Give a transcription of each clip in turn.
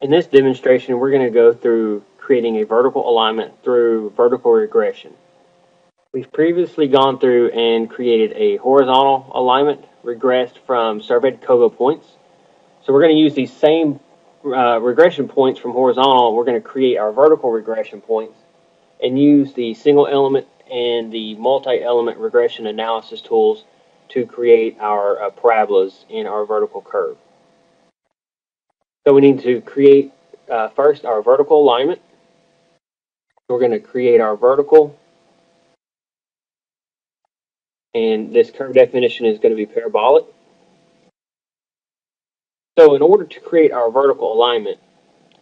In this demonstration, we're going to go through creating a vertical alignment through vertical regression. We've previously gone through and created a horizontal alignment regressed from surveyed COGO points. So we're going to use these same uh, regression points from horizontal. We're going to create our vertical regression points and use the single element and the multi-element regression analysis tools to create our uh, parabolas in our vertical curve. So we need to create uh, first our vertical alignment. We're going to create our vertical. And this curve definition is going to be parabolic. So in order to create our vertical alignment,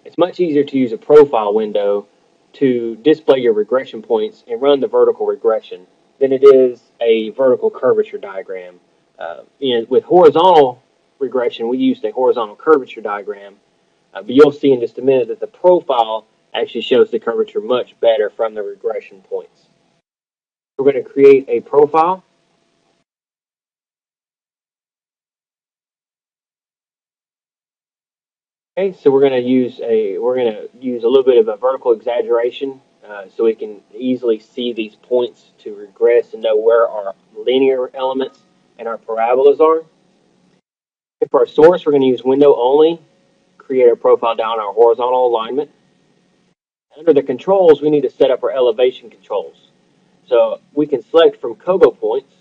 it's much easier to use a profile window to display your regression points and run the vertical regression than it is a vertical curvature diagram. Uh, and with horizontal regression, we used a horizontal curvature diagram, uh, but you'll see in just a minute that the profile actually shows the curvature much better from the regression points. We're going to create a profile. Okay, so we're going to use a we're going to use a little bit of a vertical exaggeration uh, so we can easily see these points to regress and know where our linear elements and our parabolas are. For our source, we're going to use window only, create our profile down our horizontal alignment. Under the controls, we need to set up our elevation controls. So we can select from COGO points,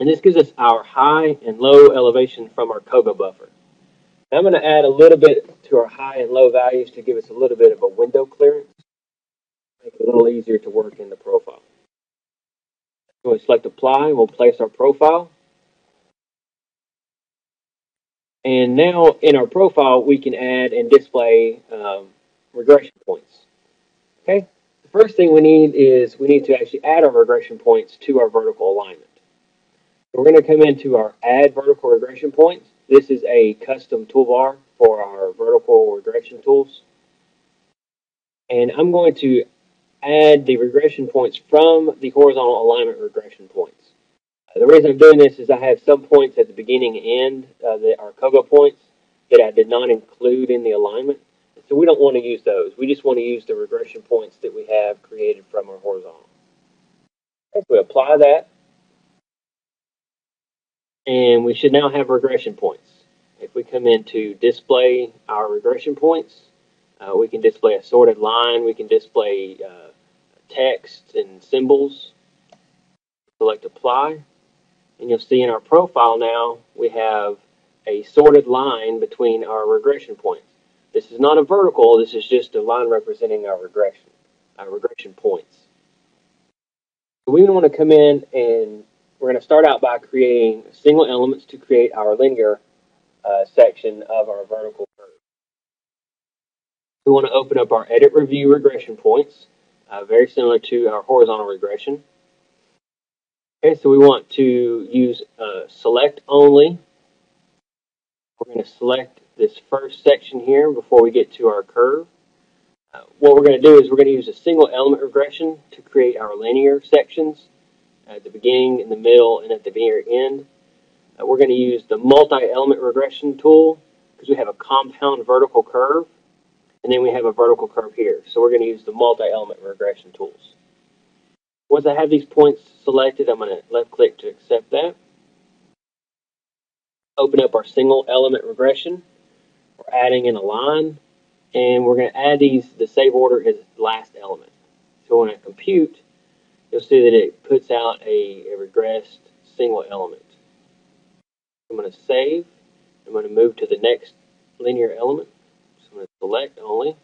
and this gives us our high and low elevation from our COGO buffer. I'm going to add a little bit to our high and low values to give us a little bit of a window clearance, make it a little easier to work in the profile. So we select apply, and we'll place our profile. And now in our profile, we can add and display um, regression points. Okay, the first thing we need is we need to actually add our regression points to our vertical alignment. We're going to come into our add vertical regression points. This is a custom toolbar for our vertical regression tools. And I'm going to add the regression points from the horizontal alignment regression points. The reason I'm doing this is I have some points at the beginning and end uh, that are COGO points that I did not include in the alignment. So we don't want to use those. We just want to use the regression points that we have created from our horizontal. If we apply that, and we should now have regression points. If we come into display our regression points, uh, we can display a sorted line, we can display uh, text and symbols. Select apply, and you'll see in our profile now we have a sorted line between our regression points. This is not a vertical, this is just a line representing our regression, our regression points. So we want to come in and we're going to start out by creating single elements to create our linear uh, section of our vertical curve. We want to open up our edit review regression points, uh, very similar to our horizontal regression. Okay, so we want to use uh, select only. We're going to select this first section here before we get to our curve. Uh, what we're going to do is we're going to use a single element regression to create our linear sections at the beginning, in the middle, and at the very end. Uh, we're going to use the multi-element regression tool because we have a compound vertical curve, and then we have a vertical curve here. So we're going to use the multi-element regression tools. Once I have these points selected, I'm going to left-click to accept that. Open up our single element regression. We're adding in a line, and we're going to add these, the save order is last element. So when I compute, you'll see that it puts out a, a regressed single element. I'm going to save. I'm going to move to the next linear element. So I'm going to select only.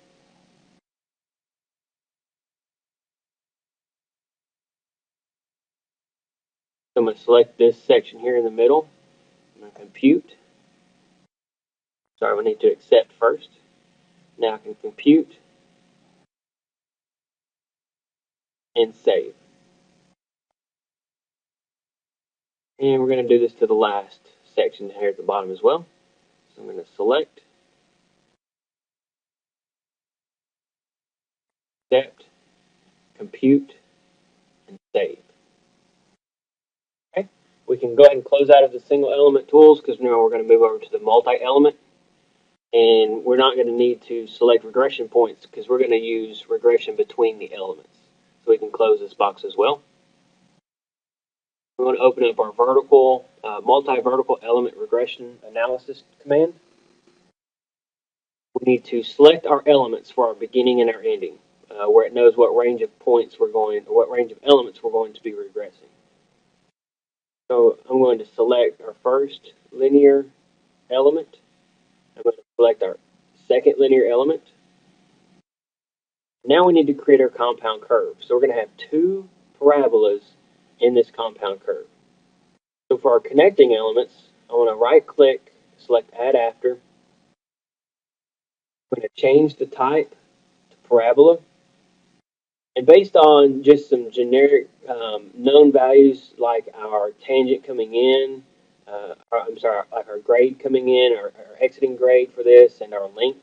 So I'm going to select this section here in the middle. I'm going to compute. Sorry, we need to accept first. Now I can compute and save. And we're going to do this to the last section here at the bottom as well. So I'm going to select, accept, compute, and save. We can go ahead and close out of the single element tools because now we're going to move over to the multi-element. and we're not going to need to select regression points because we're going to use regression between the elements. So we can close this box as well. We want to open up our vertical, uh, multi-vertical element regression analysis command. We need to select our elements for our beginning and our ending, uh, where it knows what range of points we're going, or what range of elements we're going to be regressing. So I'm going to select our first linear element. I'm going to select our second linear element. Now we need to create our compound curve. So we're going to have two parabolas in this compound curve. So for our connecting elements, I want to right click, select add after. I'm going to change the type to parabola and based on just some generic um, known values like our tangent coming in, uh, our, I'm sorry, like our grade coming in, our, our, exiting grade for this, and our length,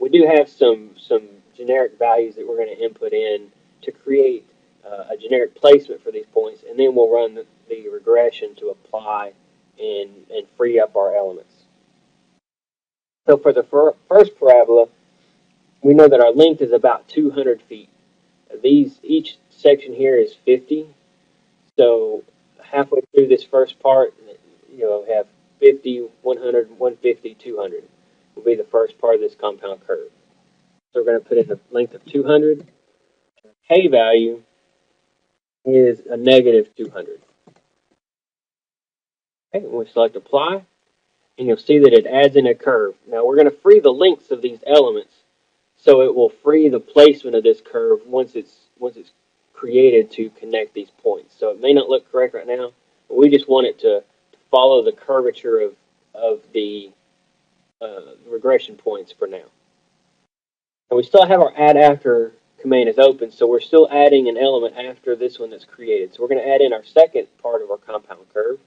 we do have some some generic values that we're going to input in to create uh, a generic placement for these points, and then we'll run the, the regression to apply and, and free up our elements. So for the fir first parabola, we know that our length is about 200 feet these each section here is 50. So halfway through this first part, you know, have 50, 100, 150, 200 will be the first part of this compound curve. So we're going to put in a length of 200. K value is a negative 200. Okay, we select apply, and you'll see that it adds in a curve. Now we're going to free the lengths of these elements so it will free the placement of this curve once it's once it's created to connect these points. So it may not look correct right now, but we just want it to, follow the curvature of of the uh, regression points for now. And we still have our add after command is open, so we're still adding an element after this one that's created. So we're going to add in our second part of our compound curve.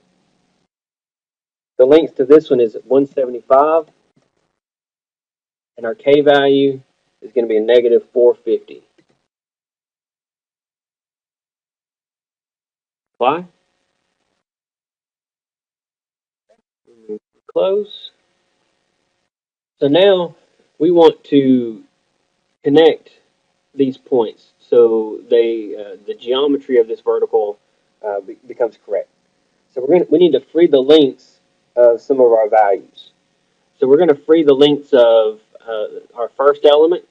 The length to this one is 175, and our k value is going to be a negative 450. Apply. Close. So now we want to connect these points so they uh, the geometry of this vertical uh, be becomes correct. So we're going we need to free the lengths of some of our values. So we're going to free the lengths of uh, our first element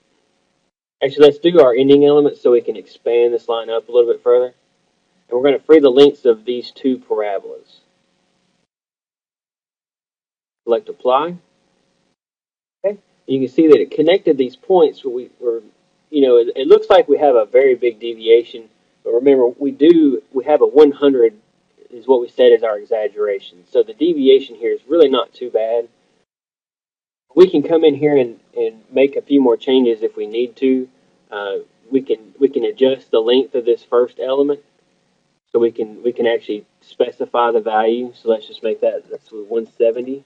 Actually, let's do our ending element so we can expand this line up a little bit further. And we're going to free the lengths of these two parabolas. Select apply. Okay. You can see that it connected these points. where we were, you know, it, it looks like we have a very big deviation, but remember, we do, we have a 100 is what we said is our exaggeration. So the deviation here is really not too bad. We can come in here and, and make a few more changes if we need to. Uh, we can we can adjust the length of this first element, so we can we can actually specify the value. So let's just make that that's 170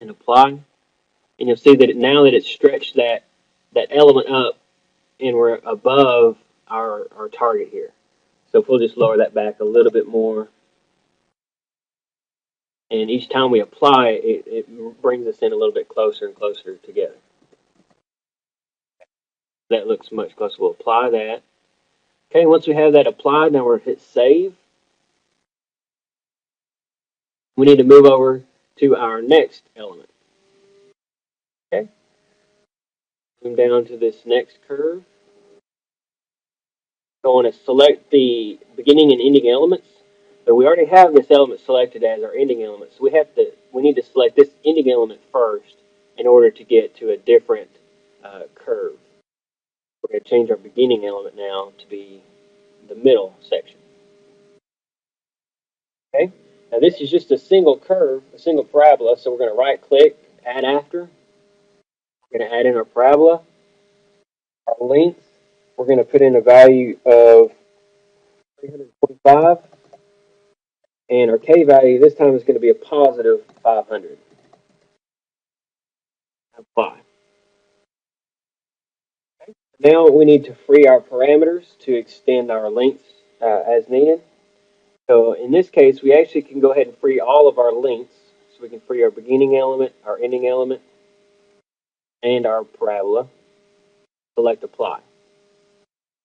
and apply. And you'll see that it, now that it's stretched that that element up, and we're above our our target here. So if we'll just lower that back a little bit more, and each time we apply, it, it brings us in a little bit closer and closer together. That looks much closer. We'll apply that. Okay, once we have that applied, now we're hit save. We need to move over to our next element. Okay. Come down to this next curve. I want to select the beginning and ending elements. But we already have this element selected as our ending element. So we have to we need to select this ending element first in order to get to a different uh, curve. We're going to change our beginning element now to be the middle section. Okay, now this is just a single curve, a single parabola, so we're going to right click, add after. We're going to add in our parabola, our length. We're going to put in a value of 325 and our K value this time is going to be a positive 500. Apply. Now we need to free our parameters to extend our lengths uh, as needed. So in this case, we actually can go ahead and free all of our lengths. So we can free our beginning element, our ending element, and our parabola. Select apply.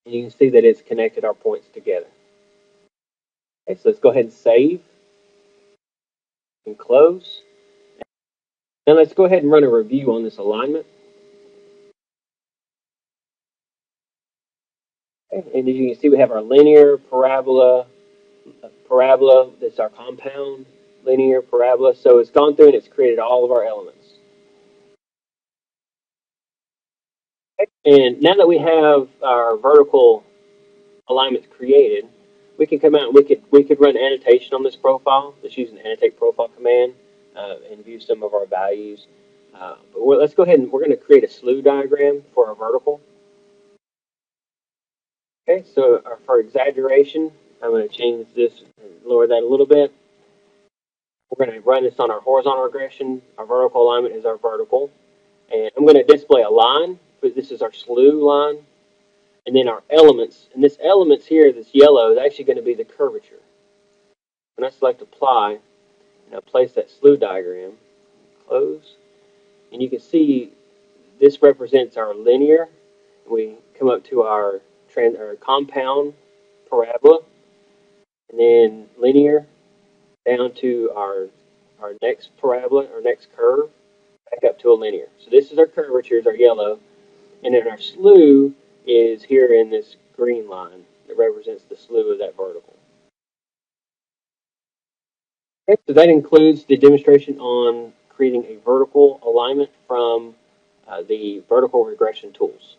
And you can see that it's connected our points together. Okay, so let's go ahead and save and close. Now let's go ahead and run a review on this alignment. And as you can see, we have our linear, parabola, parabola, that's our compound, linear, parabola. So it's gone through and it's created all of our elements. And now that we have our vertical alignments created, we can come out and we could we could run annotation on this profile. Just use an annotate profile command uh, and view some of our values. Uh, but let's go ahead and we're going to create a slew diagram for our vertical. Okay, so uh, for exaggeration, I'm going to change this, lower that a little bit. We're going to run this on our horizontal regression. Our vertical alignment is our vertical. And I'm going to display a line. but This is our slew line. And then our elements. And this elements here, this yellow, is actually going to be the curvature. When I select apply, and I place that slew diagram, close, and you can see this represents our linear. We come up to our, trans, our compound parabola, and then linear down to our our next parabola, our next curve, back up to a linear. So this is our curvature, is our yellow, and then our slew is here in this green line that represents the slew of that vertical. Okay, so that includes the demonstration on creating a vertical alignment from uh, the vertical regression tools.